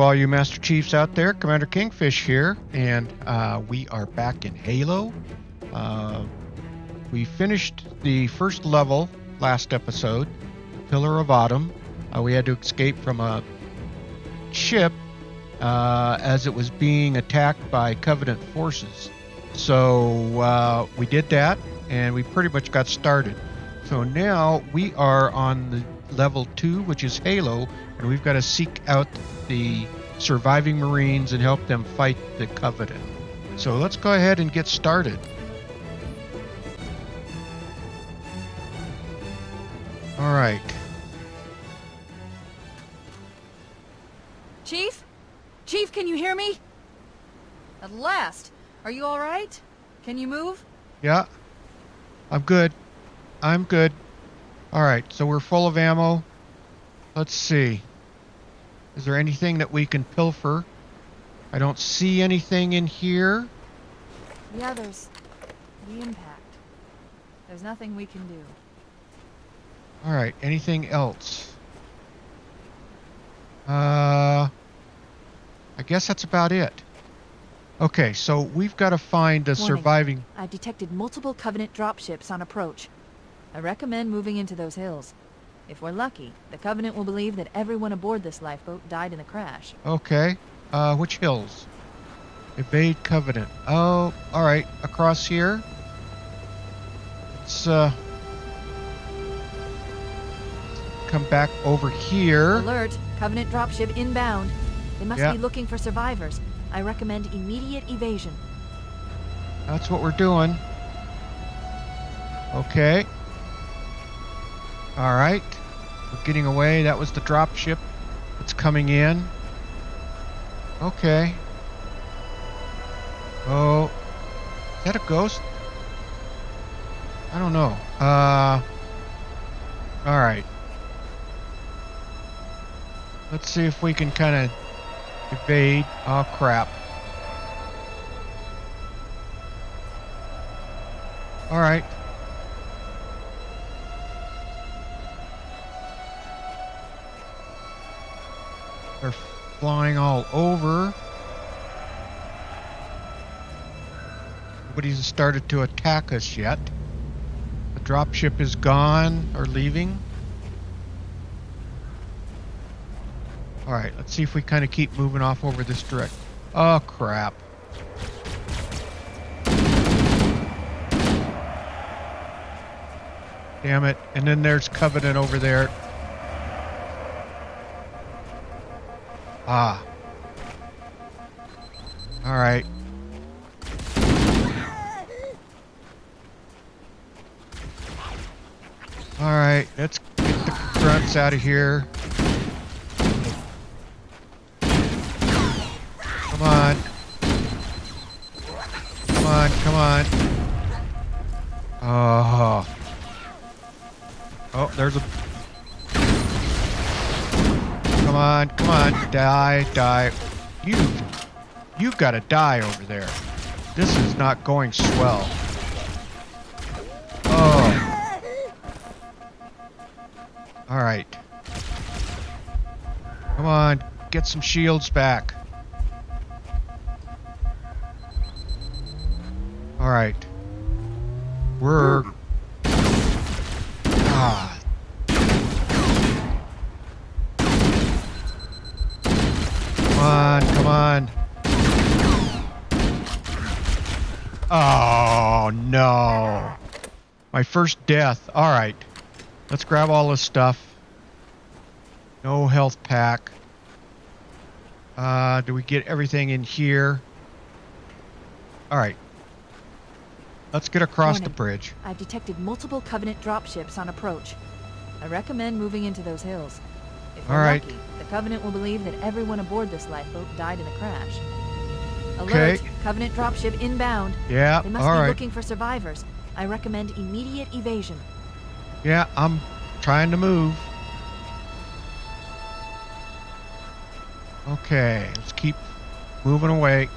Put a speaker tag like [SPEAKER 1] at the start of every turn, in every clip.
[SPEAKER 1] All you Master Chiefs out there. Commander Kingfish here, and uh, we are back in Halo. Uh, we finished the first level last episode, Pillar of Autumn. Uh, we had to escape from a ship uh, as it was being attacked by Covenant forces. So uh, we did that, and we pretty much got started. So now we are on the level two, which is Halo, and we've got to seek out the surviving Marines and help them fight the Covenant. So let's go ahead and get started. All right.
[SPEAKER 2] Chief? Chief, can you hear me? At last. Are you all right? Can you move?
[SPEAKER 1] Yeah. I'm good. I'm good. All right, so we're full of ammo. Let's see. Is there anything that we can pilfer? I don't see anything in here.
[SPEAKER 2] Yeah, there's the impact. There's nothing we can do.
[SPEAKER 1] All right, anything else? Uh, I guess that's about it. Okay, so we've got to find a
[SPEAKER 2] Warning.
[SPEAKER 1] surviving.
[SPEAKER 2] I've detected multiple Covenant dropships on approach. I recommend moving into those hills. If we're lucky, the Covenant will believe that everyone aboard this lifeboat died in the crash.
[SPEAKER 1] Okay, uh, which hills? Evade Covenant. Oh, all right, across here. Let's uh, come back over here.
[SPEAKER 2] Alert! Covenant dropship inbound. They must
[SPEAKER 1] Yeah.
[SPEAKER 2] be looking for survivors. I recommend immediate evasion.
[SPEAKER 1] That's what we're doing. Okay. All right. We're getting away. That was the drop ship that's coming in. Okay. Oh. Is that a ghost? I don't know. Uh. All right. Let's see if we can kind of evade. Oh, crap. All right. All over. Nobody's started to attack us yet. The dropship is gone or leaving. All right, let's see if we kind of keep moving off over this direct. Oh crap. Damn it. And then there's Covenant over there. Ah. Alright. Alright, let's get the grunts out of here. Come on. Come on, come on. Oh. Oh, there's a. Come on, come on, die, die. You, you've got to die over there. This is not going swell. Oh. All right. Come on, get some shields back. All right. We're Ah. Come on, come on. Oh, no. My first death. All right. Let's grab all this stuff. No health pack. Uh, do we get everything in here? All right. Let's get across the bridge.
[SPEAKER 2] I've detected multiple Covenant dropships on approach. I recommend moving into those hills. If we're
[SPEAKER 1] All right.
[SPEAKER 2] lucky, the Covenant will believe that everyone aboard this lifeboat died in the crash. Alert!
[SPEAKER 1] Okay.
[SPEAKER 2] Covenant dropship inbound.
[SPEAKER 1] Yeah,
[SPEAKER 2] They must
[SPEAKER 1] all
[SPEAKER 2] be
[SPEAKER 1] right.
[SPEAKER 2] looking for survivors. I recommend immediate evasion.
[SPEAKER 1] Yeah, I'm trying to move. Okay, let's keep moving away.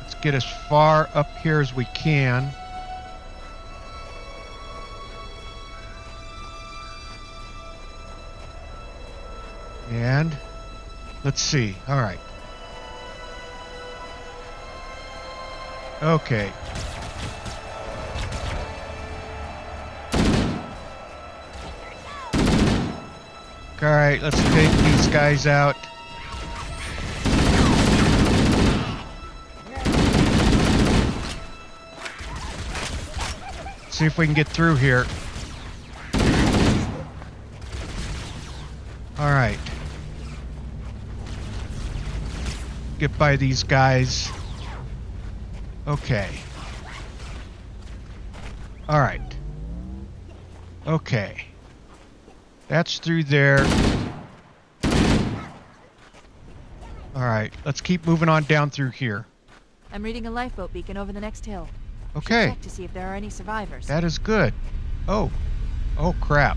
[SPEAKER 1] Let's get as far up here as we can. And Let's see. All right. Okay. All right, let's take these guys out. See if we can get through here. All right. Get by these guys. Okay. All right. Okay. That's through there. All right. Let's keep moving on down through here.
[SPEAKER 2] I'm reading a lifeboat beacon over the next hill.
[SPEAKER 1] Okay.
[SPEAKER 2] Check to see if there are any survivors.
[SPEAKER 1] That is good. Oh. Oh, crap.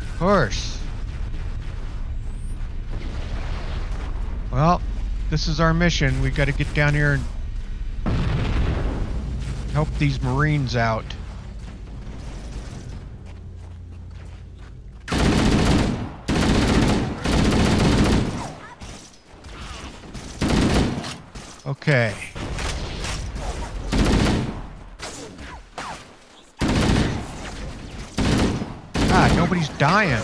[SPEAKER 1] Of course. Well, this is our mission. We got to get down here and help these Marines out. Okay. God, nobody's dying.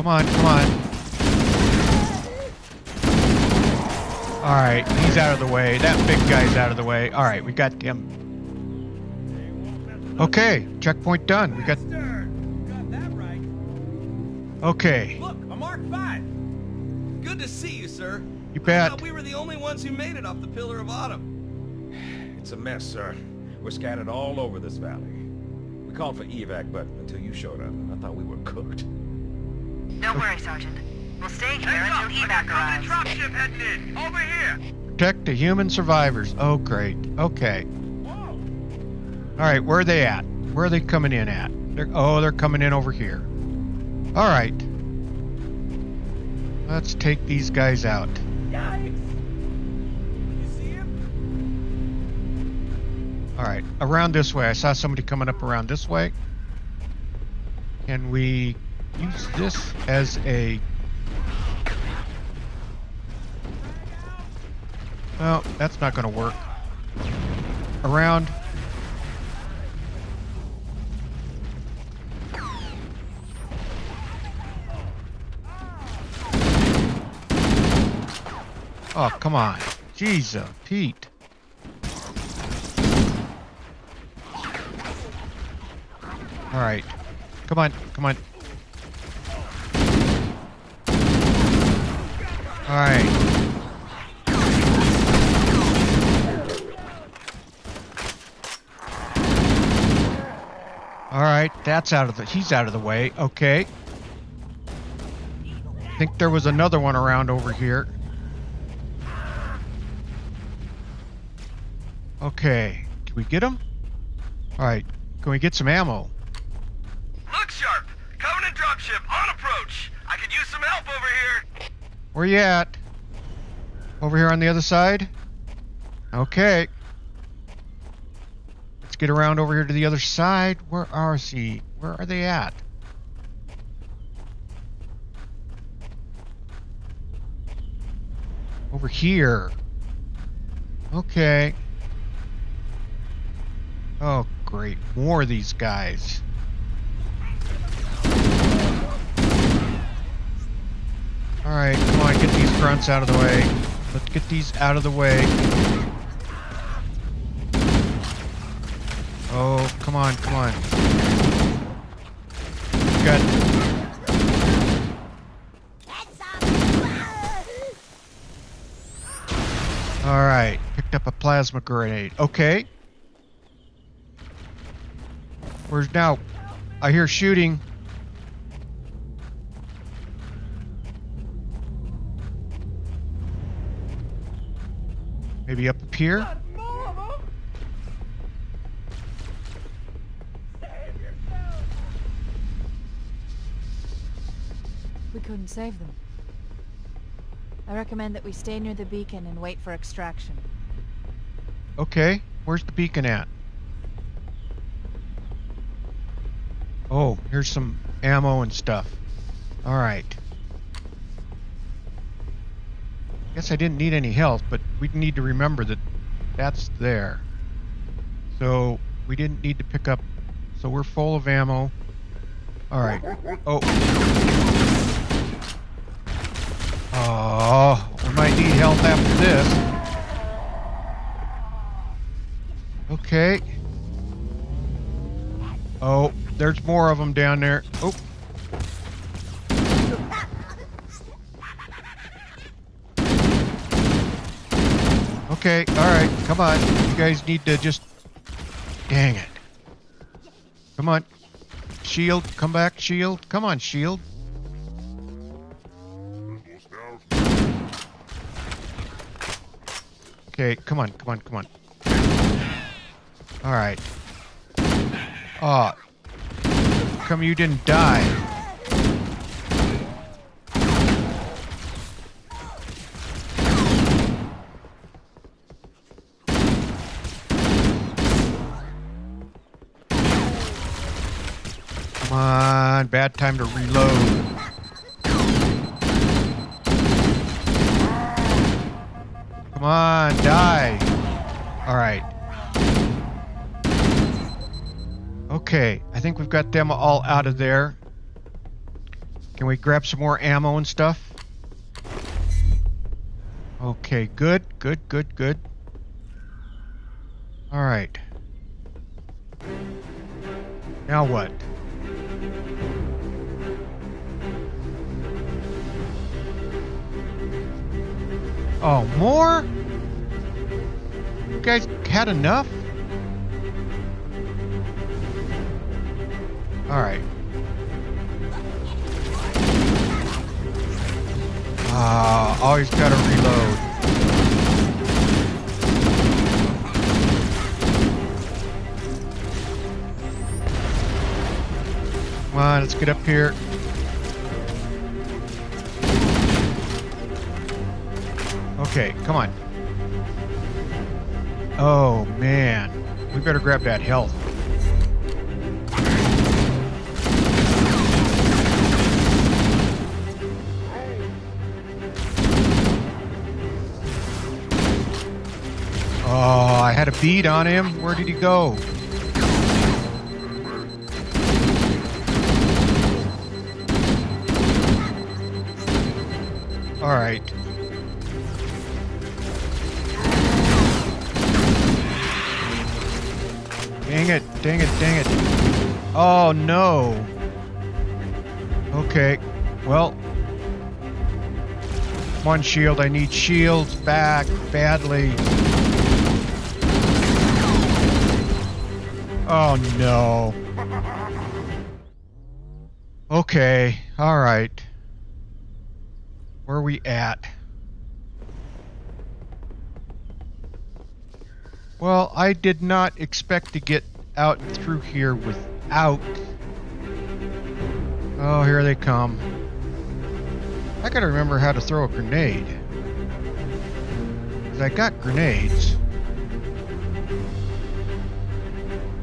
[SPEAKER 1] Come on, come on. Alright, he's out of the way. That big guy's out of the way. Alright, we got him. Okay, checkpoint done. We got.
[SPEAKER 3] Got.
[SPEAKER 1] Okay,
[SPEAKER 3] Look, a Mark V. Good to see you, sir.
[SPEAKER 1] you
[SPEAKER 3] I
[SPEAKER 1] bet.
[SPEAKER 3] we were the only ones who made it off the Pillar of Autumn.
[SPEAKER 4] It's a mess, sir. We're scattered all over this valley. We called for evac, but until you showed up, I thought we were cooked.
[SPEAKER 5] Don't worry, Sergeant. We'll stay here until evac arrives.
[SPEAKER 3] dropship heading in. Over here.
[SPEAKER 1] Protect the human survivors. Oh, great. Okay. All right, where are they at? Where are they coming in at? They're, oh, they're coming in over here. All right. Let's take these guys out.
[SPEAKER 3] Yikes. You see him?
[SPEAKER 1] All right, around this way. I saw somebody coming up around this way. Can we use this as a... Well, that's not going to work. Around. Oh, come on. Jeez, uh, Pete. All right. Come on, come on. All right. All right, that's out of the he's out of the way. Okay. I think there was another one around over here. Okay. Can we get him? All right. Can we get some ammo?
[SPEAKER 3] Look sharp. Covenant dropship on approach. I could use some help over here.
[SPEAKER 1] Where you at? Over here on the other side? Okay. Let's get around over here to the other side. Where are she? Where are they at? Over here. Okay. Oh, great. More of these guys. Alright, come on, get these grunts out of the way. Let's get these out of the way. Oh, come on, come on. Got. Alright, picked up a plasma grenade. Okay. Where's now? I hear shooting. Maybe up the pier?
[SPEAKER 2] We couldn't save them. I recommend that we stay near the beacon and wait for extraction.
[SPEAKER 1] Okay, where's the beacon at? Oh, here's some ammo and stuff. Alright. Guess I didn't need any health, but we need to remember that that's there. So, we didn't need to pick up... So we're full of ammo. Alright. Oh. Oh, we might need health after this. Okay. Oh, there's more of them down there. Oh. Okay, alright, come on. You guys need to just... Dang it. Come on. Shield, come back, shield. Come on, shield. Okay, come on, come on, come on. Alright. Oh. Come you didn't die. Come on, bad time to reload. Come on, die. Alright. Okay, I think we've got them all out of there. Can we grab some more ammo and stuff? Okay, good, good, good, good. Alright. Now what? Oh, more? You guys had enough? Alright. Ah, always gotta reload. Come on, let's get up here. Okay, come on. Oh, man. We better grab that health. Oh, I had a bead on him. Where did he go? All right. Dang it, dang it. Oh no. Okay, well. One shield, I need shields back badly. Oh no. Okay, alright. Where are we at? Well, I did not expect to get out through here without... Oh, here they come. I gotta remember how to throw a grenade. 'Cause I got grenades.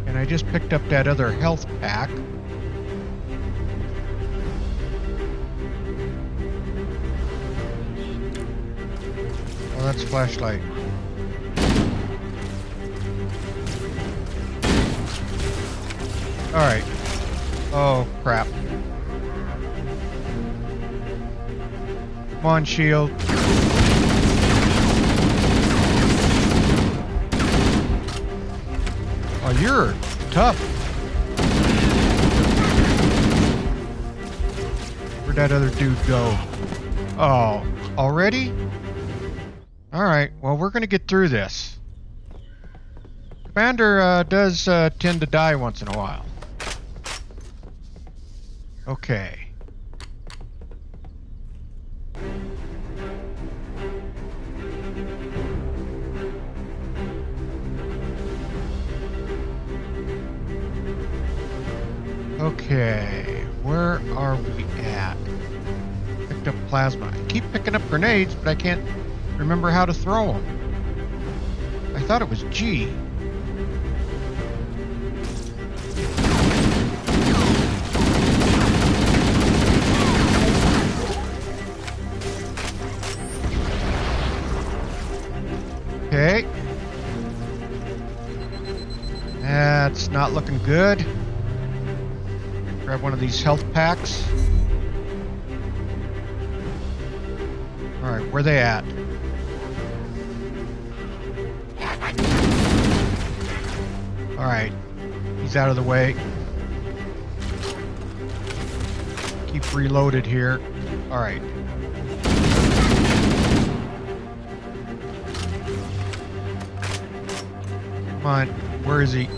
[SPEAKER 1] And I just picked up that other health pack. Oh, that's flashlight. Alright. Oh, crap. Come on, shield. Oh, you're tough. Where'd that other dude go? Oh, already? Alright, well, we're gonna get through this. Commander uh, does uh, tend to die once in a while. Okay. Okay, where are we at? Picked up plasma. I keep picking up grenades, but I can't remember how to throw them. I thought it was G. not looking good. Grab one of these health packs. Alright, where they at? Alright. He's out of the way. Keep reloaded here. Alright. Come on. Where is he?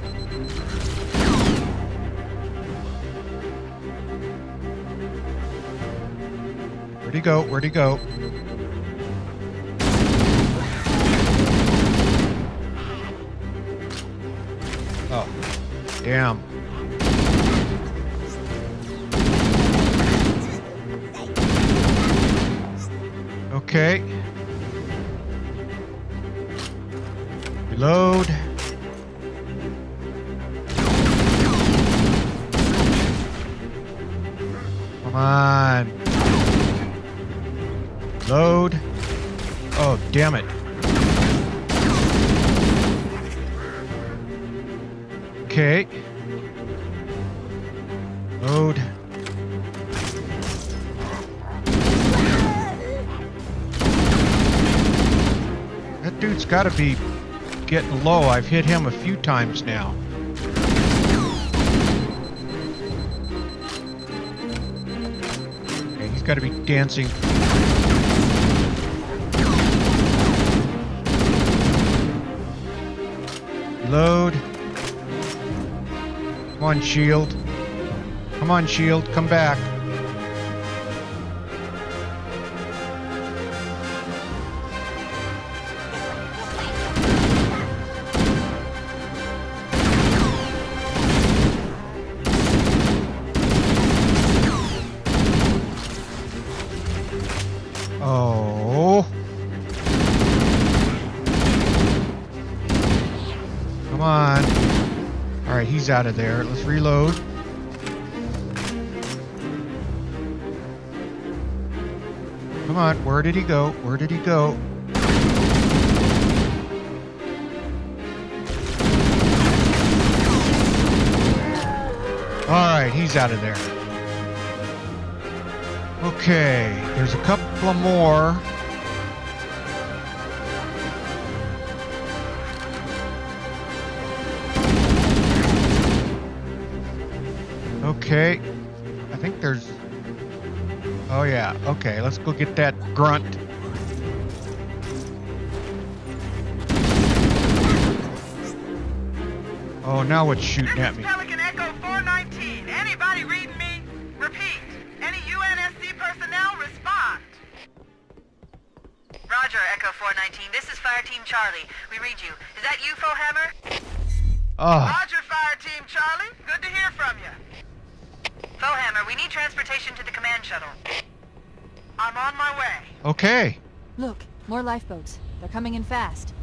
[SPEAKER 1] Where'd he go? Where'd he go? Oh, damn. Okay. That dude's got to be getting low. I've hit him a few times now. Okay, he's got to be dancing. Load. Come on, shield. Come on, shield. Come back. Out of there. Let's reload. Come on, where did he go? Where did he go? All right, he's out of there. Okay, there's a couple more. Okay. I think there's. Oh, yeah. Okay, let's go get that grunt. Oh, now what's shooting at me? Okay.
[SPEAKER 2] Look, more lifeboats. They're coming in fast.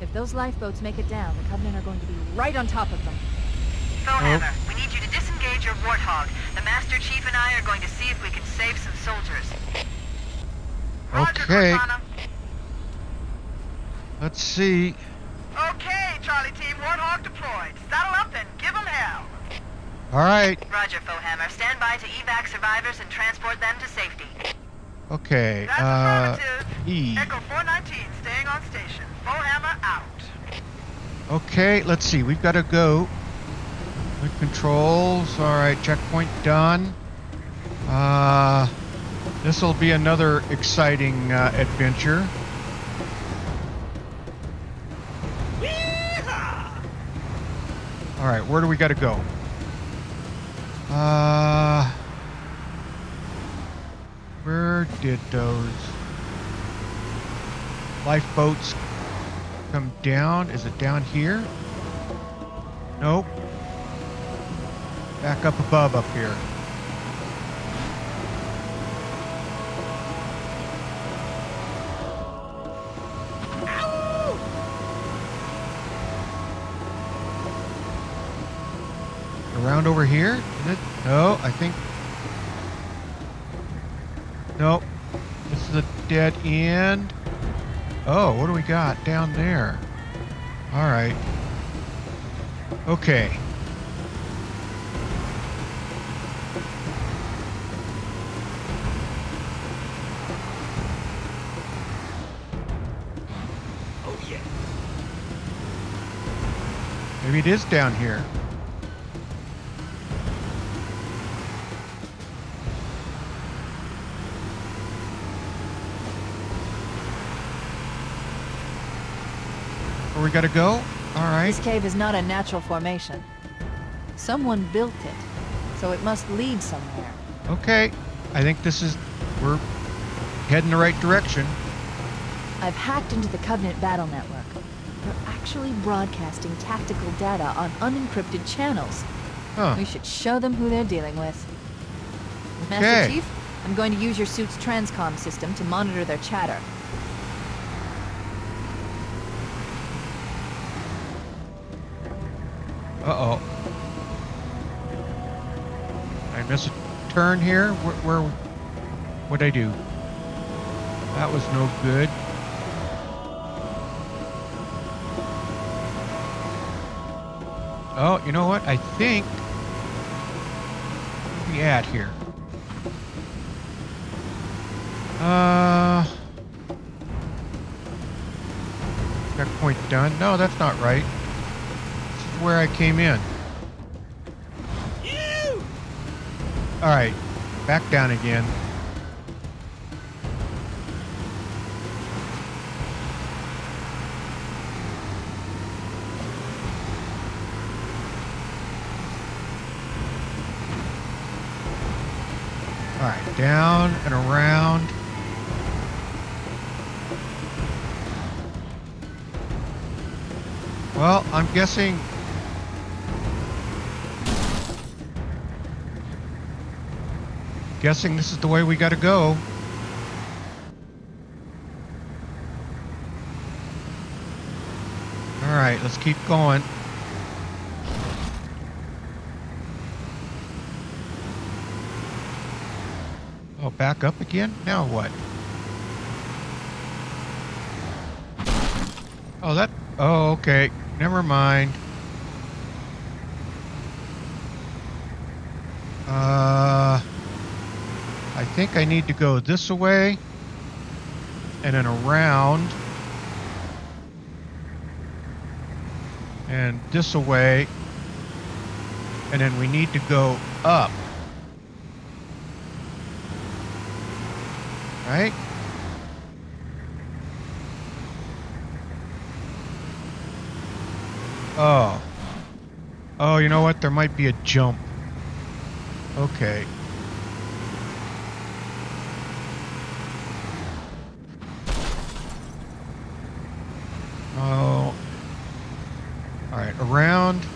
[SPEAKER 2] If those lifeboats make it down, the Covenant are going to be right on top of them.
[SPEAKER 5] Hammer, we need you to disengage your Warthog. The Master Chief and I are going to see if we can save some soldiers.
[SPEAKER 3] Roger,
[SPEAKER 1] Okay.
[SPEAKER 3] Cortana.
[SPEAKER 1] Let's see.
[SPEAKER 3] Okay, Charlie Team. Warthog deployed. Saddle up and give 'em hell.
[SPEAKER 1] All right.
[SPEAKER 5] Roger, Hammer. Stand by to evac survivors and transport them to safety.
[SPEAKER 1] Okay.
[SPEAKER 3] That's
[SPEAKER 1] Uh,
[SPEAKER 3] affirmative.
[SPEAKER 1] E.
[SPEAKER 3] Echo 419 staying on station. Hammer out.
[SPEAKER 1] Okay, let's see. We've got to go. With controls. All right, checkpoint done. Uh, this will be another exciting uh, adventure. All right, where do we got to go? Uh, where did those lifeboats come down? Is it down here? Nope. Back up above up here. around over here? No, I think Nope. This is a dead end. Oh, what do we got down there? All right. Okay.
[SPEAKER 4] Oh, yeah.
[SPEAKER 1] Maybe it is down here. Where we gotta go? Alright.
[SPEAKER 2] This cave is not a natural formation. Someone built it, so it must lead somewhere.
[SPEAKER 1] Okay. I think this is we're heading the right direction.
[SPEAKER 2] I've hacked into the Covenant battle network. They're actually broadcasting tactical data on unencrypted channels.
[SPEAKER 1] Huh.
[SPEAKER 2] We should show them who they're dealing with.
[SPEAKER 1] Okay.
[SPEAKER 2] Master Chief, I'm going to use your suit's transcom system to monitor their chatter.
[SPEAKER 1] Turn here. Where, where what'd I do? That was no good. Oh, you know what? I think we at here. Uh, checkpoint done. No, that's not right. This is where I came in. All right, back down again. All right, down and around. Well, I'm guessing Guessing this is the way we gotta go. Alright, let's keep going. Oh, back up again? Now what? Oh, that... Oh, okay. Never mind. Uh... I think I need to go this way and then around and this away and then we need to go up. Right? Oh. Oh you know what? There might be a jump. Okay Oh. All right, around.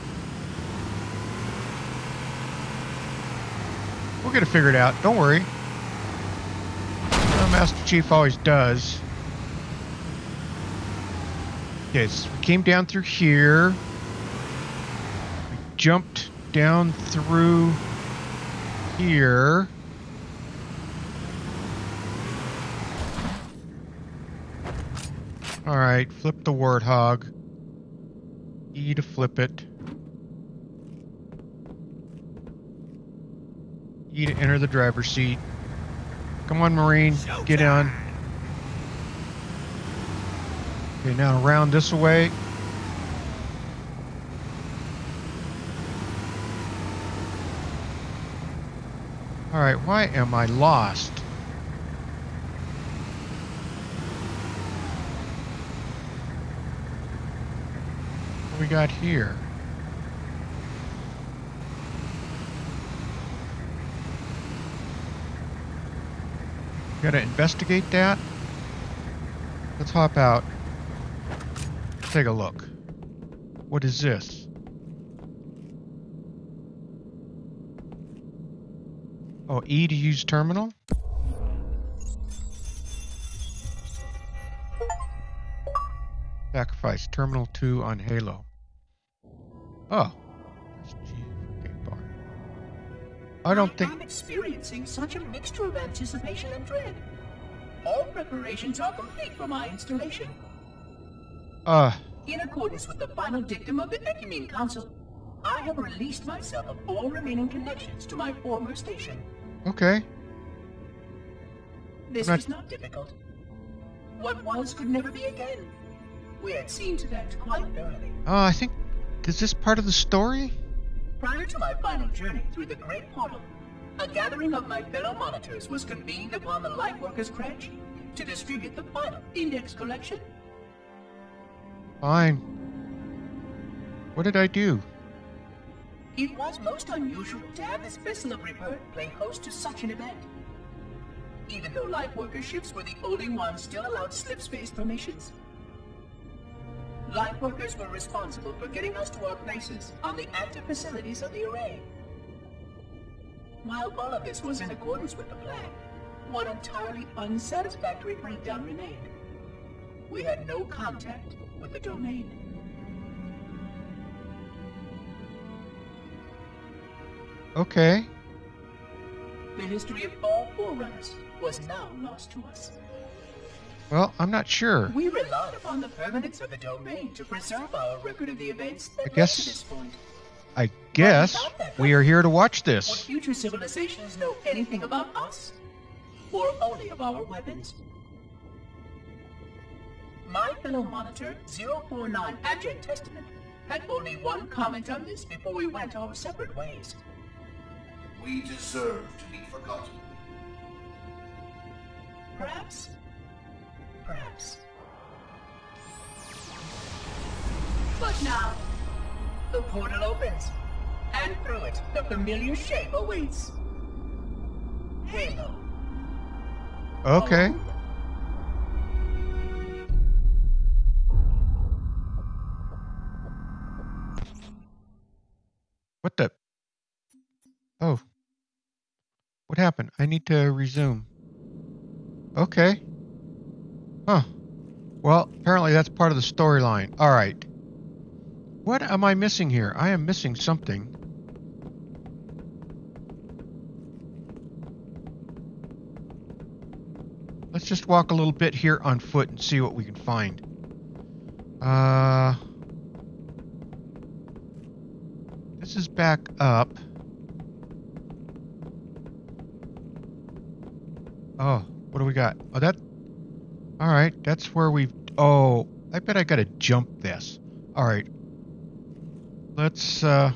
[SPEAKER 1] We'll get it figured out. Don't worry. Uh, Master Chief always does. Okay, so we came down through here. We jumped down through here. All right, flip the warthog. E to flip it. E to enter the driver's seat. Come on, Marine, get on. Okay, now around this way. All right, why am I lost? We got here? Gotta investigate that. Let's hop out. Take a look. What is this? Oh, E to use terminal? Sacrifice Terminal 2 on Halo. Oh. That's G. Okay, bar. I don't think.
[SPEAKER 6] I'm experiencing such a mixture of anticipation and dread. All preparations are complete for my installation.
[SPEAKER 1] Uh,
[SPEAKER 6] In accordance with the final dictum of the Ecumene Council, I have released myself of all remaining connections to my former station.
[SPEAKER 1] okay.
[SPEAKER 6] This
[SPEAKER 1] Not-
[SPEAKER 6] was not difficult. What was could never be again. We had seen to that quite thoroughly.
[SPEAKER 1] Uh, I think. Is this part of the story?
[SPEAKER 6] Prior to my final journey through the Great Portal, a gathering of my fellow monitors was convened upon the Lifeworkers Crash to distribute the final index collection.
[SPEAKER 1] Fine. What did I do?
[SPEAKER 6] It was most unusual to have this vessel of rebirth play host to such an event. Even though Lifeworker ships were the only ones still allowed slip-space formations. Lifeworkers were responsible for getting us to our places on the active facilities of the array. While all of this was in accordance with the plan, one entirely unsatisfactory breakdown remained. We had no contact with the domain.
[SPEAKER 1] Okay.
[SPEAKER 6] The history of all Forerunners was now lost to us.
[SPEAKER 1] Well, I'm not sure.
[SPEAKER 6] We relied upon the permanence of the domain to preserve our record of the events that
[SPEAKER 1] I
[SPEAKER 6] led
[SPEAKER 1] guess-
[SPEAKER 6] to this point.
[SPEAKER 1] I guess we are here to watch this.
[SPEAKER 6] Would
[SPEAKER 1] this.
[SPEAKER 6] future civilizations know anything about us? Or only of our weapons? My fellow monitor, 049 Abject Testament, had only one comment on this before we went our separate ways.
[SPEAKER 7] We deserve to be forgotten.
[SPEAKER 6] Perhaps. Perhaps. But now, the portal opens, and through it, the familiar shape awaits. Halo.
[SPEAKER 1] Okay. What the? Oh. What happened? I need to resume. Okay. Huh. Well, apparently that's part of the storyline. All right. What am I missing here? I am missing something. Let's just walk a little bit here on foot and see what we can find. Uh, this is back up. Oh, what do we got? Oh, that. All right, that's where we've. Oh, I bet I gotta jump this. All right. Let's. uh...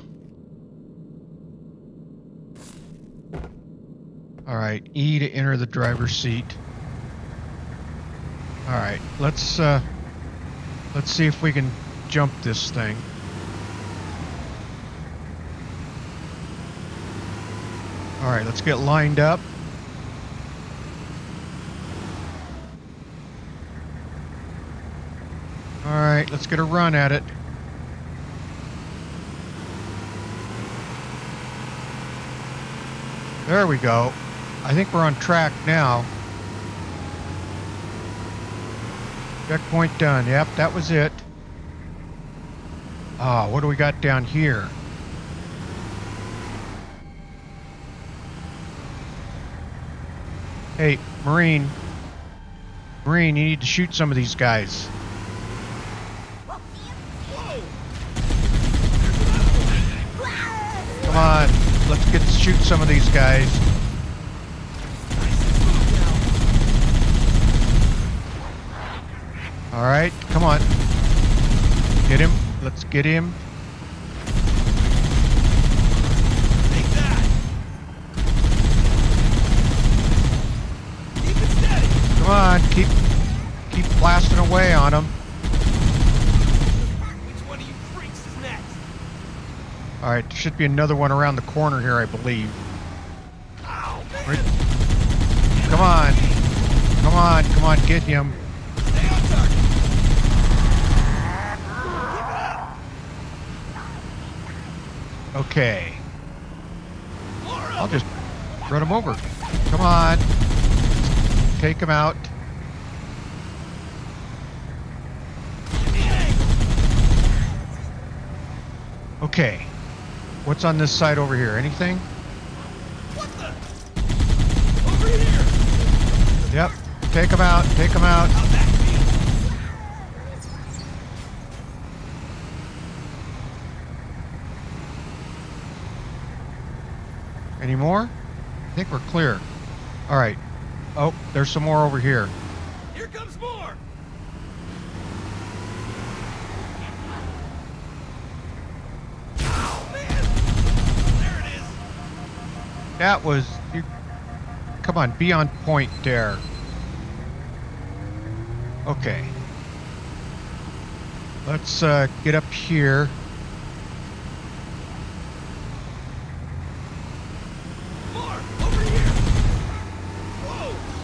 [SPEAKER 1] All right, E to enter the driver's seat. All right, let's uh, let's see if we can jump this thing. All right, let's get lined up. All right, let's get a run at it. There we go. I think we're on track now. Checkpoint done. Yep, that was it. Ah, what do we got down here? Hey, Marine. Marine, you need to shoot some of these guys. On, let's get shoot some of these guys. All right, come on. Get him. Let's get him. Come on, keep keep blasting away on him.
[SPEAKER 8] Which one of you freaks is next?
[SPEAKER 1] All right, should be another one around the corner here, I believe. Right- Come on. Come on, come on, get him. Okay. I'll just run him over. Come on. Take him out. Okay. What's on this side over here? Anything? What the? Over here! Yep. Take them out. Take them out. Any more? I think we're clear. All right. Oh, there's some more over here.
[SPEAKER 8] Here comes
[SPEAKER 1] That was. You, come on, be on point there. Okay. Let's uh, get up here.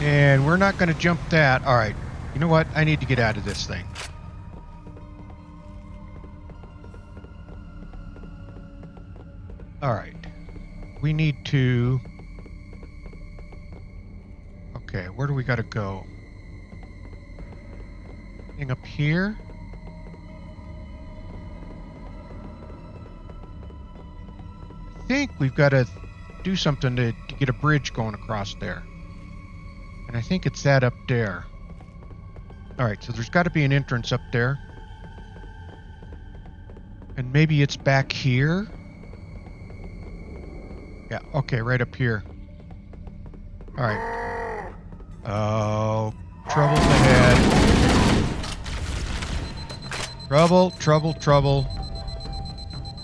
[SPEAKER 1] And we're not going to jump that. All right. You know what? I need to get out of this thing. All right. We need to. Okay, where do we got to go? Thing up here? I think we've got to do something to, to get a bridge going across there. And I think it's that up there. Alright, so there's got to be an entrance up there. And maybe it's back here? Yeah, okay, right up here. Alright. Oh, trouble's ahead. Trouble, trouble, trouble.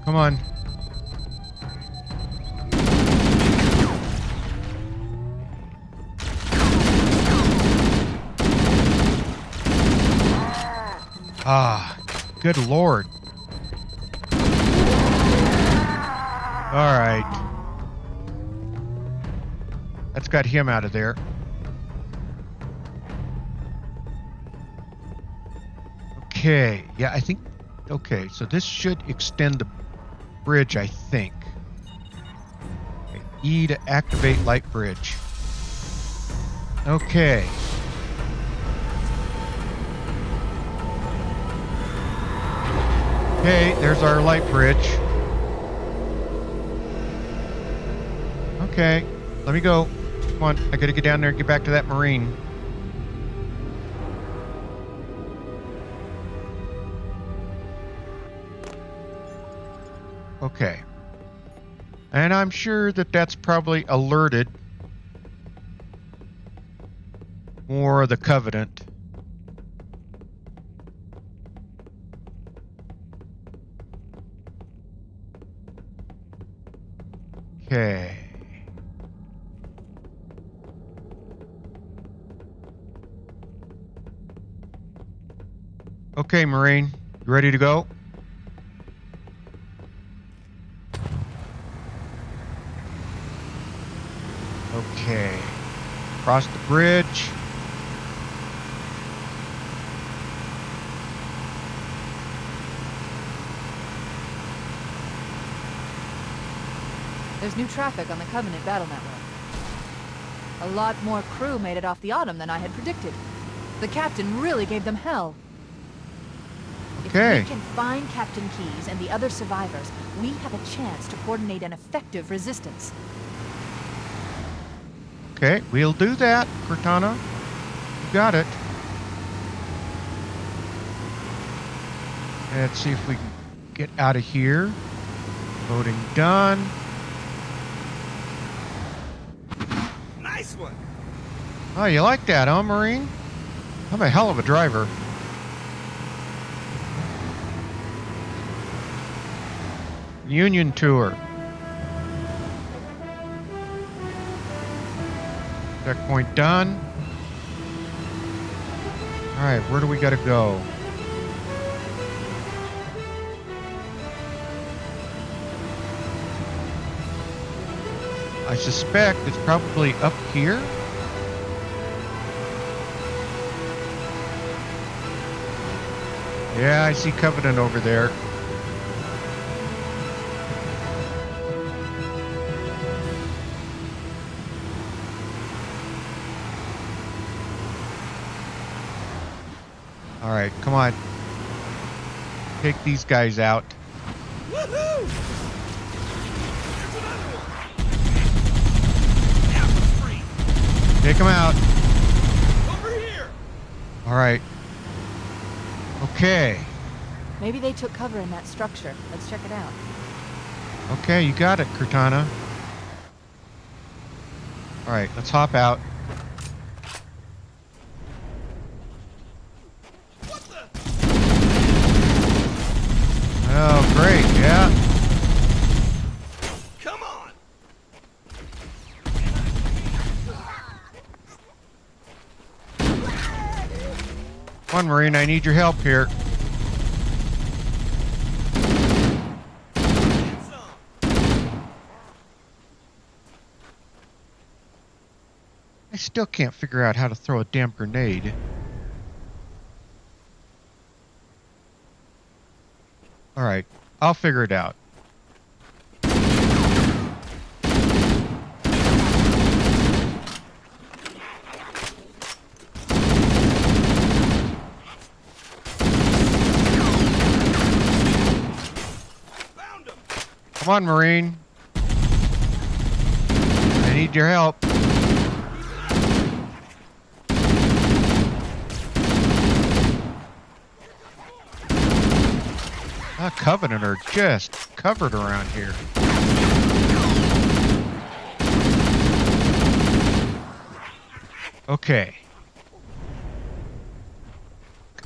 [SPEAKER 1] Come on. Ah, good lord. All right. That's got him out of there. Okay, yeah, I think. Okay, so this should extend the bridge, I think. Okay, E to activate light bridge. Okay. Okay, there's our light bridge. Okay, let me go. On, I gotta get down there and get back to that marine. Okay. And I'm sure that that's probably alerted more of the Covenant. Okay. Okay, Marine. You ready to go? Okay. Cross the bridge.
[SPEAKER 2] There's new traffic on the Covenant battle network. A lot more crew made it off the Autumn than I had predicted. The captain really gave them hell.
[SPEAKER 1] Okay.
[SPEAKER 2] If we can find Captain Keyes and the other survivors, we have a chance to coordinate an effective resistance.
[SPEAKER 1] Okay, we'll do that, Cortana. You got it. Let's see if we can get out of here. Loading done.
[SPEAKER 8] Nice one!
[SPEAKER 1] Oh, you like that, huh, Marine? I'm a hell of a driver. Union tour. Checkpoint done. All right, where do we got to go? I suspect it's probably up here. Yeah, I see Covenant over there. All right, come on. Take these guys out.
[SPEAKER 8] Woohoo! Here's another one! Now for free!
[SPEAKER 1] Take them out. All right. Okay.
[SPEAKER 2] Maybe they took cover in that structure. Let's check it out.
[SPEAKER 1] Okay, you got it, Cortana. All right, let's hop out.
[SPEAKER 8] What the?
[SPEAKER 1] Oh, great. Yeah.
[SPEAKER 8] Come on!
[SPEAKER 1] Come on, Marine. I need your help here. I still can't figure out how to throw a damn grenade. All right, I'll figure it out.
[SPEAKER 8] Found him!
[SPEAKER 1] Come on, Marine. I need your help. Ah, Covenant are just covered around here. Okay.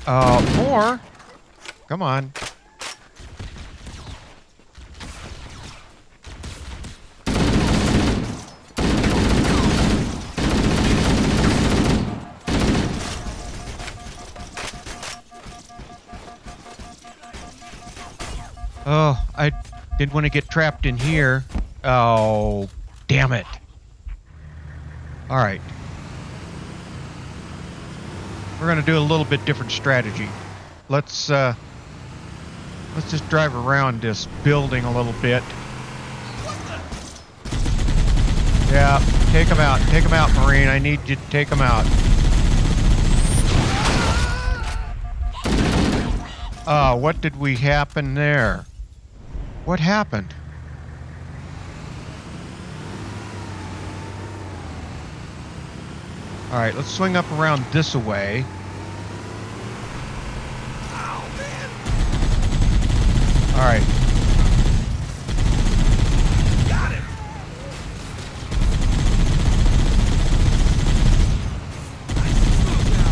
[SPEAKER 1] Uh, more? Come on. Oh, I didn't want to get trapped in here. Oh, damn it. All right. We're going to do a little bit different strategy. Let's uh let's just drive around this building a little bit. Yeah, take them out. Take them out, Marine. I need you to take them out. Uh, what did we happen there? What happened? All right, let's swing up around this way.
[SPEAKER 8] Oh, man!
[SPEAKER 1] All right.
[SPEAKER 8] Got him! Nice and smooth now.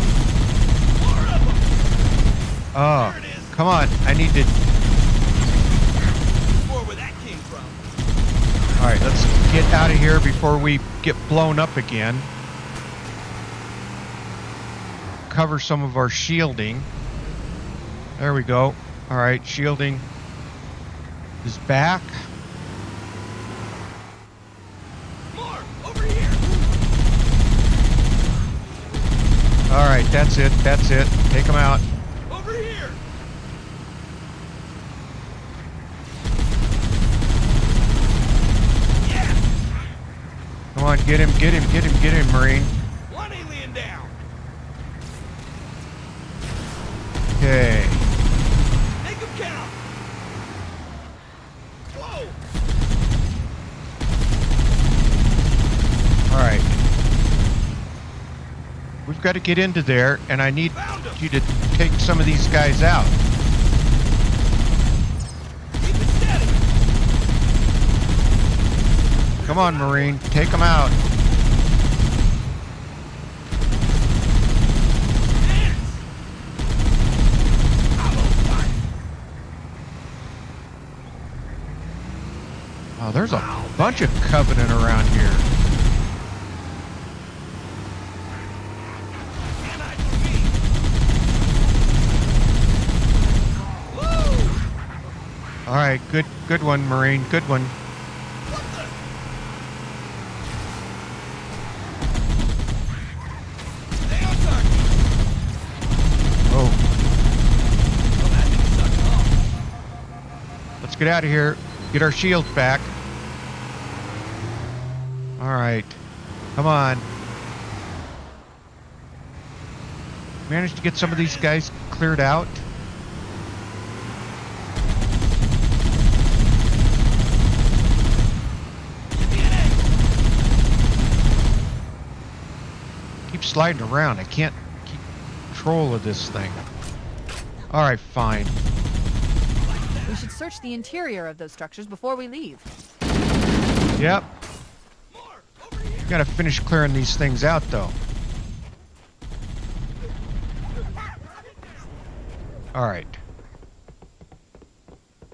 [SPEAKER 8] More of them!
[SPEAKER 1] Oh,
[SPEAKER 8] There it is.
[SPEAKER 1] come on. I need to.
[SPEAKER 8] More where that came from.
[SPEAKER 1] All right, let's get out of here before we get blown up again. Cover some of our shielding. There we go. All right, shielding is back.
[SPEAKER 8] More! Over here!
[SPEAKER 1] All right, that's it. That's it. Take them out.
[SPEAKER 8] Over here! Yeah!
[SPEAKER 1] Come on, get him, get him, get him, get him, Marine.
[SPEAKER 8] One alien down!
[SPEAKER 1] Okay.
[SPEAKER 8] Make them count! Whoa!
[SPEAKER 1] All right. We've got to get into there, and I need you to take some of these guys out.
[SPEAKER 8] Keep it steady!
[SPEAKER 1] Come on, Marine. Take them out. Oh, there's a bunch of Covenant around here. All right, good, good one, Marine. Good one.
[SPEAKER 8] What the? Stay on target!
[SPEAKER 1] Oh,
[SPEAKER 8] Well, that didn't suck at all.
[SPEAKER 1] let's get out of here. Get our shields back. All right, come on. Managed to get some of these guys cleared out. Keep sliding around. I can't keep control of this thing. All right, fine.
[SPEAKER 2] Search the interior of those structures before we leave.
[SPEAKER 1] Yep. Gotta finish clearing these things out, though. All right.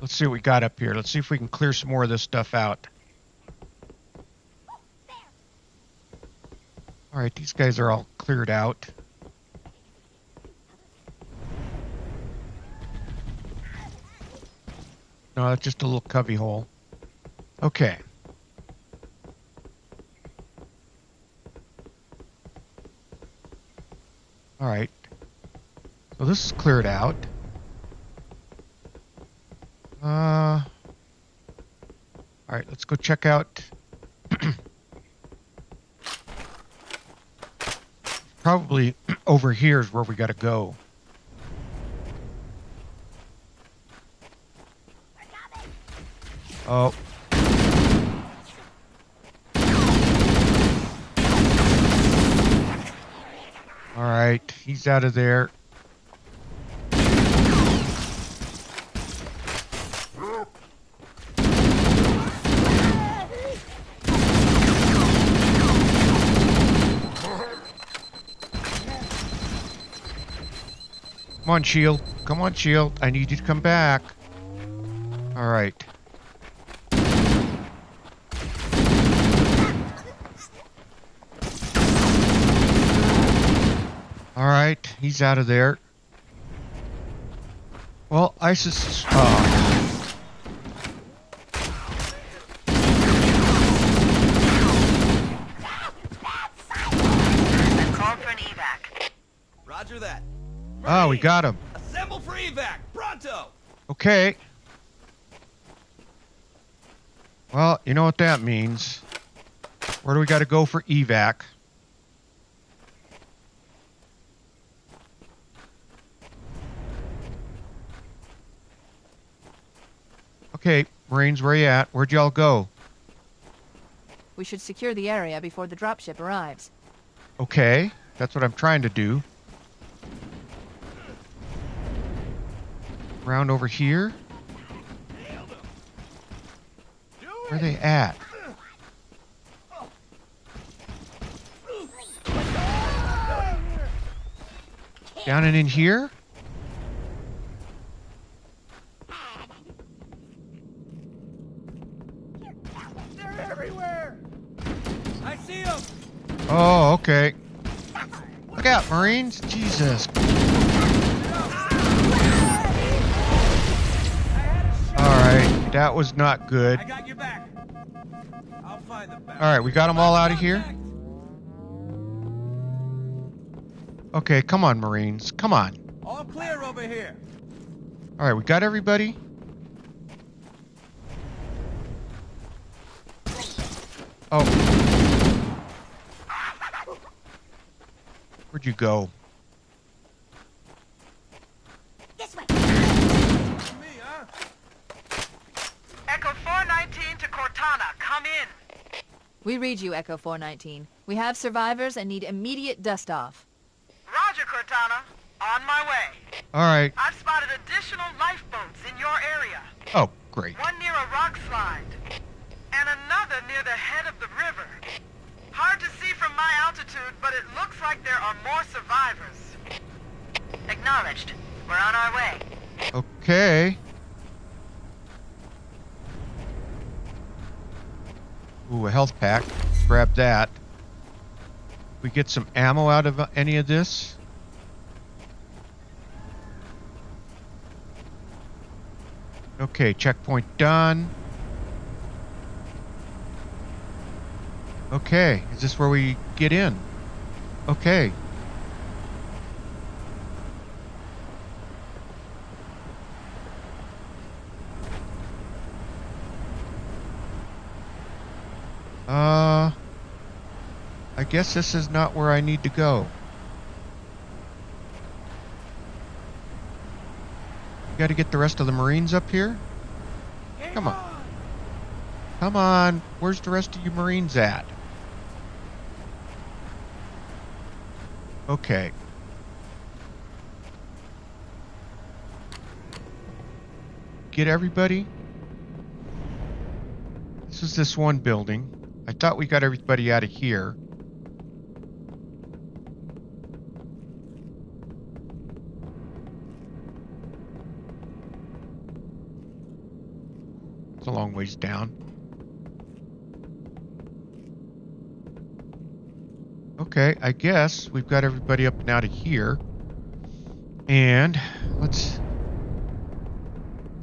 [SPEAKER 1] Let's see what we got up here. Let's see if we can clear some more of this stuff out. All right, these guys are all cleared out. No, that's just a little cubby hole. Okay. All right. So this is cleared out. Uh. All right, let's go check out. Probably over here is where we got to go. Oh. All right, he's out of there. Come on, Shield. Come on, Shield. I need you to come back. All right. All right, he's out of there. Well, ISIS. Uh,
[SPEAKER 5] I've called for an evac.
[SPEAKER 8] Roger that.
[SPEAKER 1] oh, we got him.
[SPEAKER 8] Assemble for evac, pronto.
[SPEAKER 1] Okay. Well, you know what that means. Where do we got to go for evac? Okay, Marines, where you at? Where'd y'all go?
[SPEAKER 2] We should secure the area before the dropship arrives.
[SPEAKER 1] Okay, that's what I'm trying to do. Round over here. Where are they at? Down and in here?
[SPEAKER 8] They're everywhere. I see them.
[SPEAKER 1] Oh, okay. Look out, Marines. Jesus. Alright, that was not good.
[SPEAKER 8] I got your back. I'll find them.
[SPEAKER 1] Alright, we got them all out of here? Okay, come on, Marines. Come on.
[SPEAKER 8] All clear over here.
[SPEAKER 1] Alright, we got everybody? Oh. Where'd you go? This way.
[SPEAKER 8] Me, huh?
[SPEAKER 3] Echo 419 to Cortana. Come in.
[SPEAKER 2] We read you, Echo 419. We have survivors and need immediate dust off.
[SPEAKER 3] Roger, Cortana. On my way.
[SPEAKER 1] Alright.
[SPEAKER 3] I've spotted additional lifeboats in your area.
[SPEAKER 1] Oh, great.
[SPEAKER 3] One near a rock slide. And another near the head of the river. Hard to see from my altitude, but it looks like there are more survivors.
[SPEAKER 5] Acknowledged. We're on our way.
[SPEAKER 1] Okay. Ooh, a health pack. Grab that. We get some ammo out of any of this? Okay, checkpoint done. Okay, is this where we get in? Okay. Uh, I guess this is not where I need to go. Got to get the rest of the Marines up here? Come on. Come on. Where's the rest of you Marines at? Okay. Get everybody? This is this one building. I thought we got everybody out of here. It's a long ways down. Okay, I guess we've got everybody up and out of here. And let's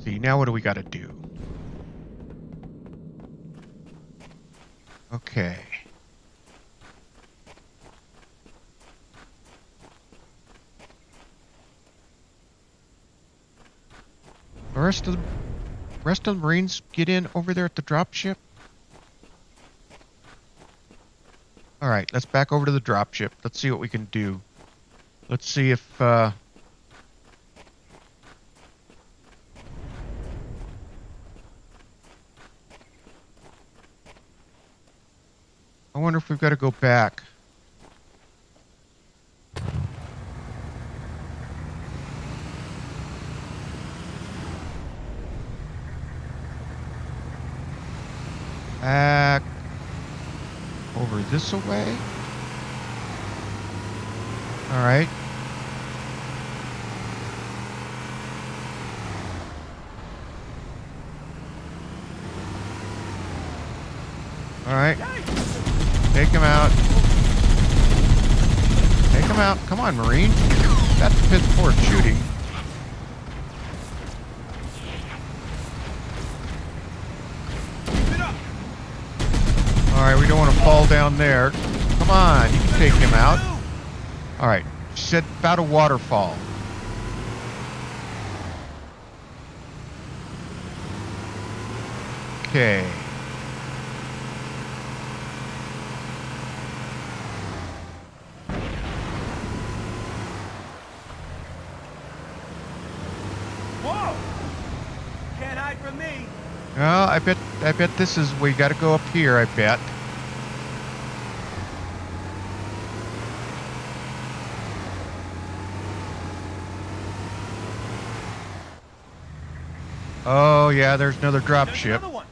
[SPEAKER 1] see, now what do we got to do? Okay. The rest of the rest of the Marines get in over there at the dropship. All right, let's back over to the dropship. Let's see what we can do. Let's see if uh, I wonder if we've got to go back. Back over this away. All right. All right. Take him out. Take him out. Come on, Marine. That's fifth forward shooting. Alright, we don't want to fall down there. Come on, you can take him out. Alright, said about a waterfall. Okay.
[SPEAKER 8] Whoa! Can't hide from me.
[SPEAKER 1] Well, I bet I bet this is we got to go up here. I bet. Oh yeah, there's another drop
[SPEAKER 8] There's
[SPEAKER 1] ship.
[SPEAKER 8] another one.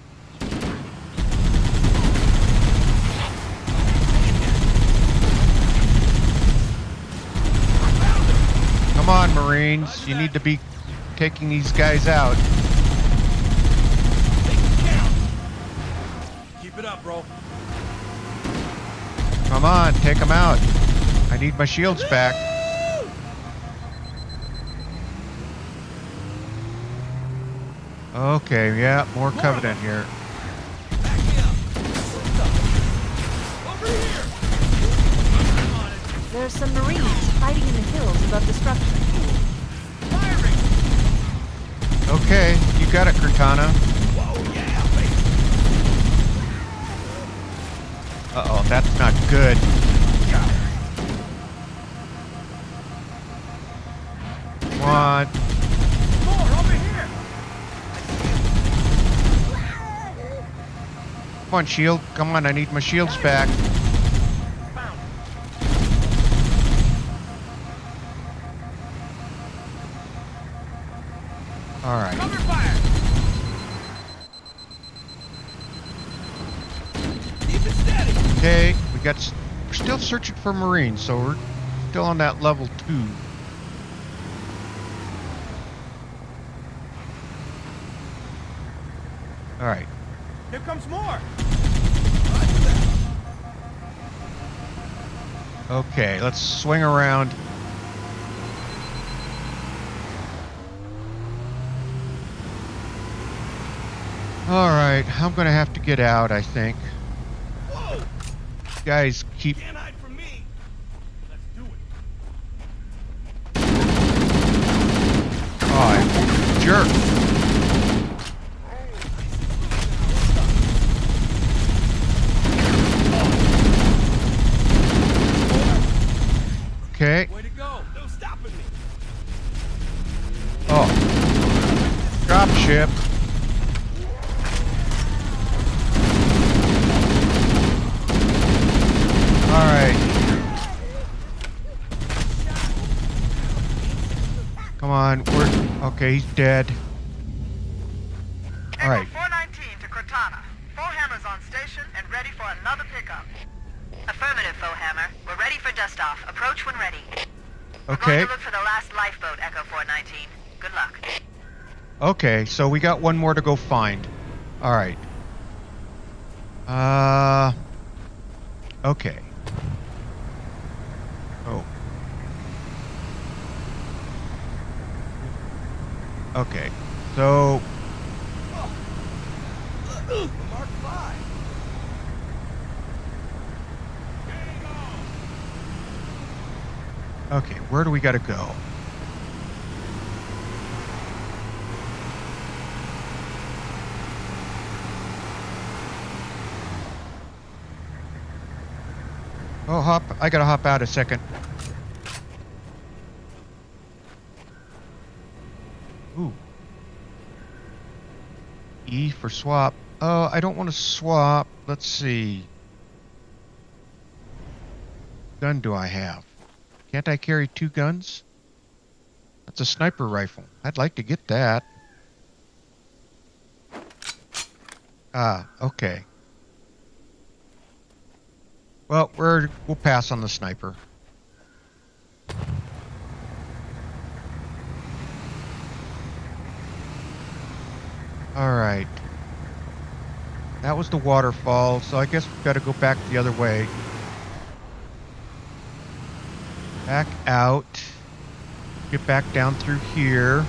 [SPEAKER 1] Come on, Marines. You need to be taking these guys out.
[SPEAKER 8] Keep it up, bro.
[SPEAKER 1] Come on, take them out. I need my shields back. Okay, yeah, more Covenant here.
[SPEAKER 8] Back me up. Over here. I'm on it.
[SPEAKER 2] There's some Marines hiding in the hills above the structure.
[SPEAKER 8] Firing.
[SPEAKER 1] Okay, you got it, Cortana.
[SPEAKER 8] Yeah.
[SPEAKER 1] Uh-oh, that's not good. Come on. On, shield. Come on, I need my shields back. All right.
[SPEAKER 8] Cover fire. Keep it steady.
[SPEAKER 1] Okay, we got. We're still searching for Marines, so we're still on that level two. All right.
[SPEAKER 8] Here comes more.
[SPEAKER 1] Okay, let's swing around. All right, I'm gonna have to get out. I think.
[SPEAKER 8] Whoa!
[SPEAKER 1] Guys, keep.
[SPEAKER 8] Can't hide from me. Let's do it.
[SPEAKER 1] Oh, jerk. Okay.
[SPEAKER 8] Way to go. No stopping me.
[SPEAKER 1] Oh. Drop ship. Alright. Come on, we're okay, he's dead. All right.
[SPEAKER 3] 419 to Cortana. Foehammer's on station and ready for another pickup.
[SPEAKER 5] Affirmative, Foehammer. We're ready for dust-off. Approach when ready. We're
[SPEAKER 1] Okay.
[SPEAKER 5] going to look for the last lifeboat, Echo 419. Good luck.
[SPEAKER 1] Okay, so we got one more to go find. All right. Uh. Okay. Oh. Okay. So.
[SPEAKER 8] Mark 5.
[SPEAKER 1] Okay, where do we got to go? Oh, hop! I gotta hop out a second. Ooh. E for swap. Oh, I don't want to swap. Let's see. Gun do I have? Can't I carry two guns? That's a sniper rifle. I'd like to get that. Ah, okay. Well, we're we'll pass on the sniper. All right. That was the waterfall, so I guess we've got to go back the other way. Back out. Get back down through here.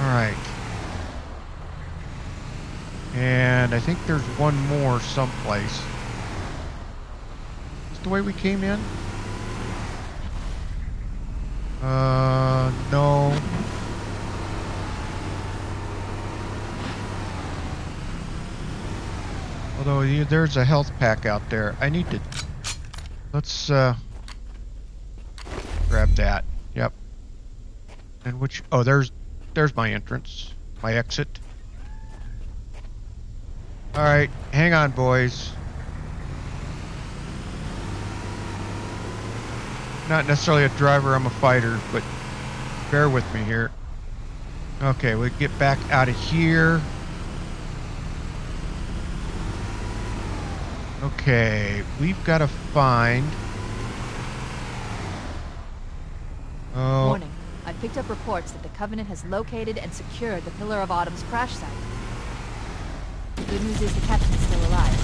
[SPEAKER 1] Alright. And I think there's one more someplace. Is the way we came in? Uh, no. Although you- there's a health pack out there. I need to... Let's, uh... Grab that. Yep. And which... Oh, there's... There's my entrance. My exit. Alright, hang on, boys. Not necessarily a driver, I'm a fighter, but bear with me here. Okay, we get back out of here. Okay, we've got to find. Oh,
[SPEAKER 2] Warning. I picked up reports that the Covenant has located and secured the Pillar of Autumn's crash site. The good news is the captain's still alive.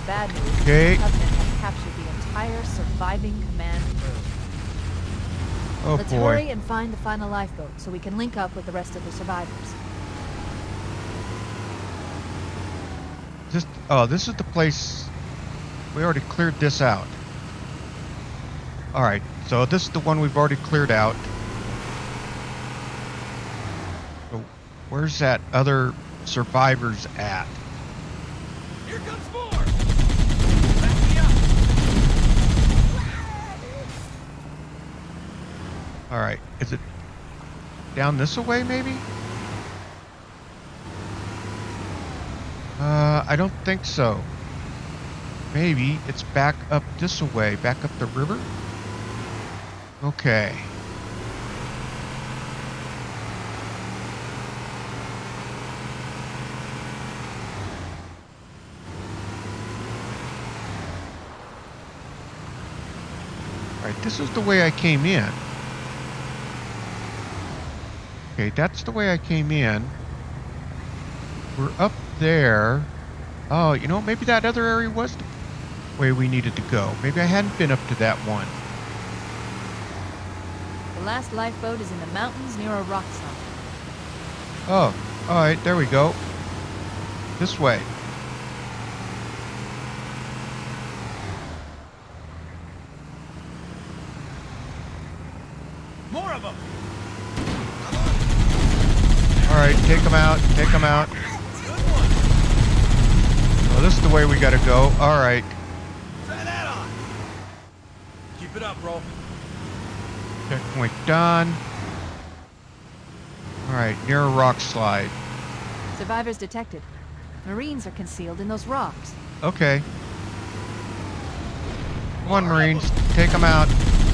[SPEAKER 2] The bad news
[SPEAKER 1] Okay.
[SPEAKER 2] is the Covenant has captured the entire surviving command crew.
[SPEAKER 1] oh
[SPEAKER 2] Let's
[SPEAKER 1] boy.
[SPEAKER 2] hurry and find the final lifeboat so we can link up with the rest of the survivors.
[SPEAKER 1] This, oh, this is the place. We already cleared this out. All right, so this is the one we've already cleared out. So where's that other survivors at?
[SPEAKER 8] Here comes more! Back me up!
[SPEAKER 1] All right, is it down this way, maybe? Uh, I don't think so. Maybe it's back up this way, back up the river? Okay. Alright, this is the way I came in. Okay, that's the way I came in. We're up there. Oh, you know, maybe that other area was the way we needed to go. Maybe I hadn't been up to that one.
[SPEAKER 2] The last lifeboat is in the mountains near a rock slump.
[SPEAKER 1] Oh, alright, there we go. This way.
[SPEAKER 8] More of them!
[SPEAKER 1] Alright, take them out, take them out this is the way we gotta go. Alright.
[SPEAKER 8] Try that on. Keep it up, bro.
[SPEAKER 1] Checkpoint done. Alright, near a rock slide.
[SPEAKER 2] Survivors detected. Marines are concealed in those rocks.
[SPEAKER 1] Okay. Come on, oh, Marines. Take them out.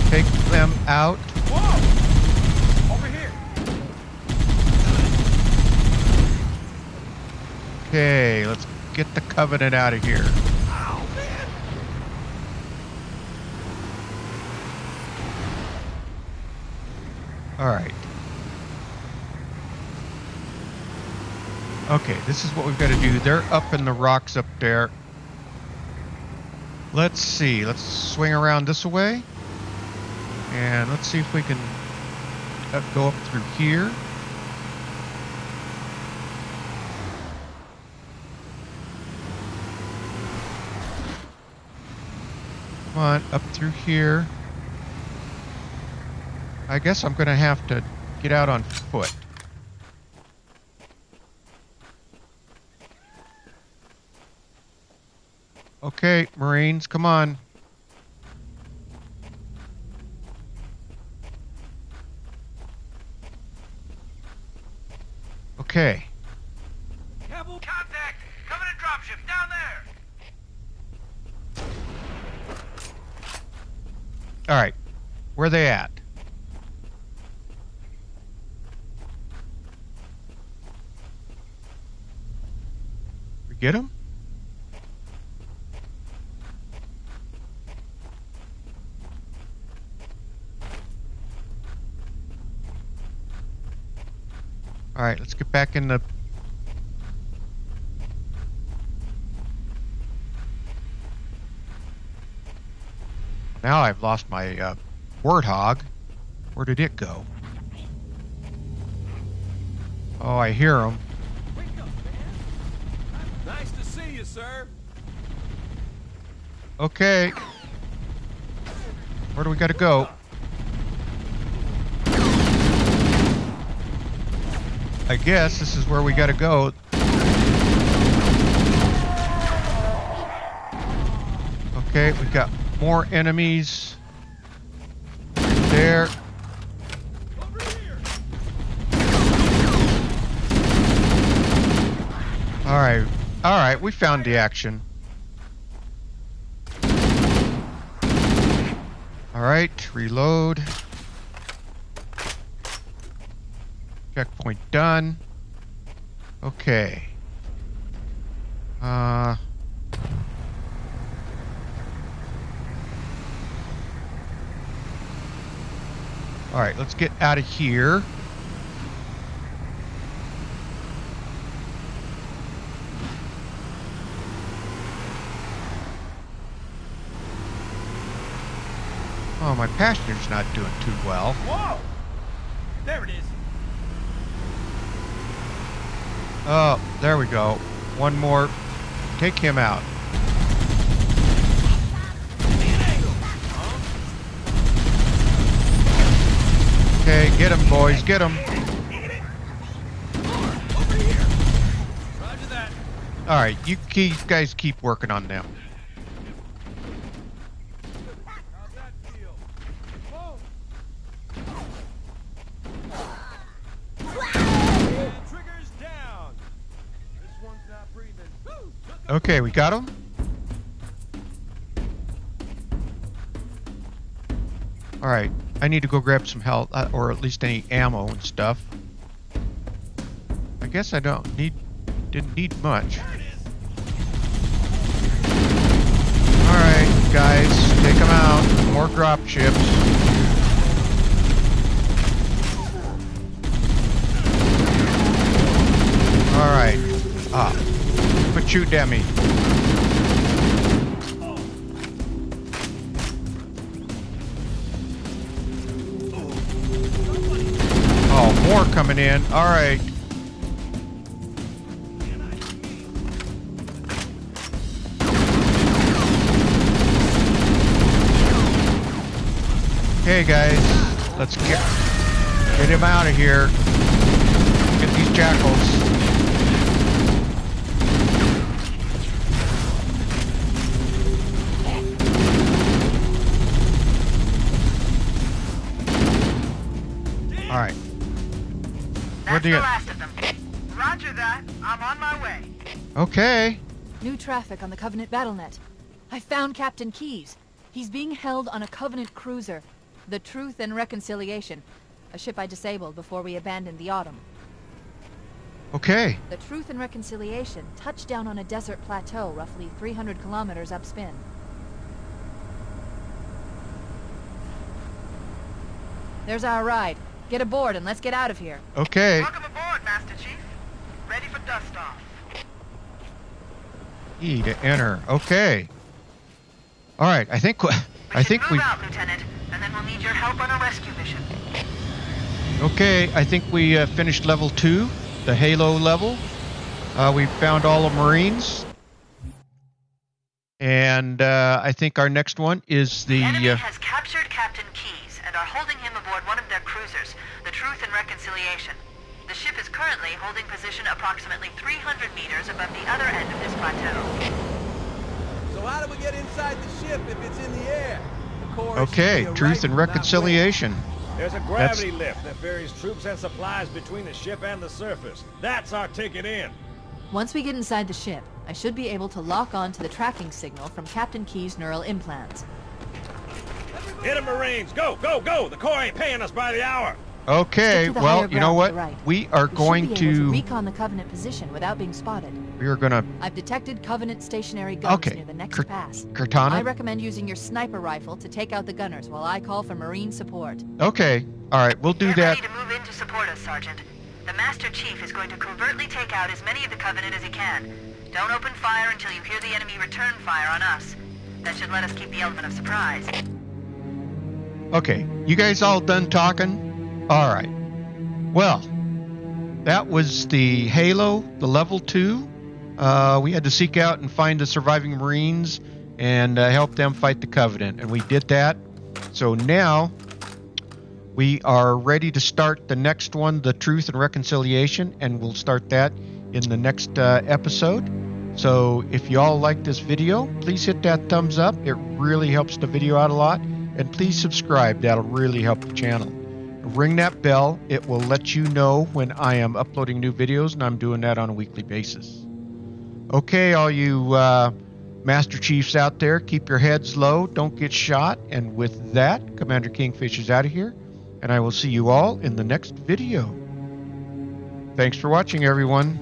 [SPEAKER 1] Take them out.
[SPEAKER 8] Whoa! Over here.
[SPEAKER 1] Okay, let's get the Covenant out of here. All right. Okay, this is what we've got to do. They're up in the rocks up there. Let's see. Let's swing around this way. And let's see if we can uh, go up through here. On, up through here. I guess I'm going to have to get out on foot. Okay, Marines, come on. Okay.
[SPEAKER 8] Campbell, contact! Covenant dropship down there!
[SPEAKER 1] All right. Where they at? We get them? All right, let's get back in the Now I've lost my uh, warthog. Where did it go? Oh, I hear him.
[SPEAKER 4] Wake up, man. Nice to see you, sir.
[SPEAKER 1] Okay. Where do we got to go? I guess this is where we got to go. Okay, we got more enemies. There. All right. All right, we found the action. All right, reload. Checkpoint done. Okay. Uh All right, let's get out of here. Oh, my passenger's not doing too well.
[SPEAKER 8] Whoa! There it is.
[SPEAKER 1] Oh, there we go. One more. Take him out. Okay, get him, boys. Get him. All right, you guys keep working on them. Okay, we got him. All right, I need to go grab some health, uh, or at least any ammo and stuff. I guess I don't need, didn't need much.
[SPEAKER 8] There it is.
[SPEAKER 1] All right, guys, take them out. More drop ships. All right. Ah, put you, Demi. Coming in. All right. Okay, guys, let's get get him out of here. Get these jackals. Where
[SPEAKER 5] That's
[SPEAKER 1] do
[SPEAKER 5] the
[SPEAKER 1] you?
[SPEAKER 5] last of them.
[SPEAKER 3] Roger that. I'm on my way.
[SPEAKER 1] Okay.
[SPEAKER 2] New traffic on the Covenant BattleNet. I found Captain Keyes. He's being held on a Covenant cruiser, the Truth and Reconciliation, a ship I disabled before we abandoned the Autumn.
[SPEAKER 1] Okay.
[SPEAKER 2] The Truth and Reconciliation touched down on a desert plateau roughly 300 kilometers upspin. There's our ride. Get aboard and let's get out of here.
[SPEAKER 1] Okay.
[SPEAKER 3] Welcome aboard, Master Chief. Ready for dust off.
[SPEAKER 1] E to enter. Okay. All right. I think
[SPEAKER 5] We
[SPEAKER 1] I
[SPEAKER 5] should
[SPEAKER 1] think
[SPEAKER 5] move
[SPEAKER 1] we
[SPEAKER 5] out, Lieutenant, and then we'll need your help on a rescue mission.
[SPEAKER 1] okay. I think we uh, finished level two, the Halo level. Uh, we found all the Marines, and uh, I think our next one is the.
[SPEAKER 5] The enemy
[SPEAKER 1] Uh,
[SPEAKER 5] has captured Captain Keyes and are holding him aboard one of their cruisers, the Truth and Reconciliation. The ship is currently holding position approximately 300 meters above the other end of this plateau.
[SPEAKER 9] So how do we get inside the ship if it's in the air? Of course,
[SPEAKER 1] okay, truth
[SPEAKER 9] right,
[SPEAKER 1] and reconciliation.
[SPEAKER 4] There's a gravity lift that ferries troops and supplies between the ship and the surface. That's our ticket in.
[SPEAKER 2] Once we get inside the ship, I should be able to lock on to the tracking signal from Captain Keyes' neural implants.
[SPEAKER 4] Hit 'em, Marines! Go, go, go! The Corps ain't paying us by the hour.
[SPEAKER 1] Okay.
[SPEAKER 2] The
[SPEAKER 1] Well, you know what?
[SPEAKER 2] right.
[SPEAKER 1] We are
[SPEAKER 2] We
[SPEAKER 1] going
[SPEAKER 2] should be able
[SPEAKER 1] to.
[SPEAKER 2] to recon the Covenant position without being spotted.
[SPEAKER 1] We are gonna.
[SPEAKER 2] I've detected Covenant stationary guns
[SPEAKER 1] Okay.
[SPEAKER 2] near the next
[SPEAKER 1] Cor-
[SPEAKER 2] pass. I recommend using your sniper rifle to take out the gunners while I call for Marine support.
[SPEAKER 1] Okay. All right. We'll do
[SPEAKER 5] Get
[SPEAKER 1] that.
[SPEAKER 5] ready to move in to support us, Sergeant. The Master Chief is going to covertly take out as many of the Covenant as he can. Don't open fire until you hear the enemy return fire on us. That should let us keep the element of surprise.
[SPEAKER 1] Okay, you guys all done talking? All right. Well, that was the Halo, the level two. Uh, we had to seek out and find the surviving Marines and uh, help them fight the Covenant, and we did that. So now we are ready to start the next one, the Truth and Reconciliation, and we'll start that in the next uh, episode. So if you all like this video, please hit that thumbs up. It really helps the video out a lot. And please subscribe. That'll really help the channel. Ring that bell. It will let you know when I am uploading new videos, and I'm doing that on a weekly basis. Okay, all you uh, Master Chiefs out there, keep your heads low. Don't get shot. And with that, Commander Kingfish is out of here. And I will see you all in the next video. Thanks for watching, everyone.